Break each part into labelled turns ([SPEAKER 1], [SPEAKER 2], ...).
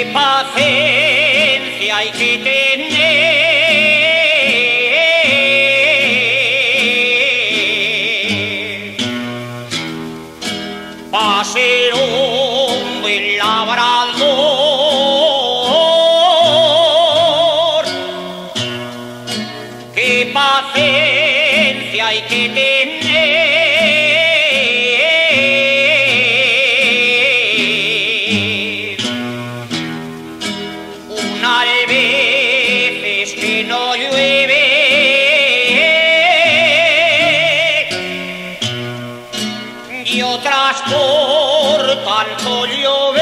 [SPEAKER 1] que paciencia hay que tener. Para ser un buen labrador, qué paciencia hay que tener. y otras por tanto llover.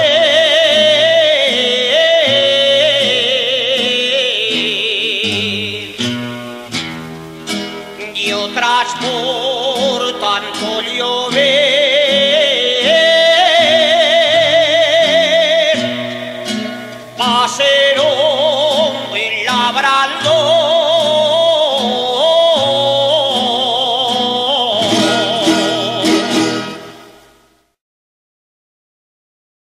[SPEAKER 1] Y otras por tanto llover. Pasero y labrador.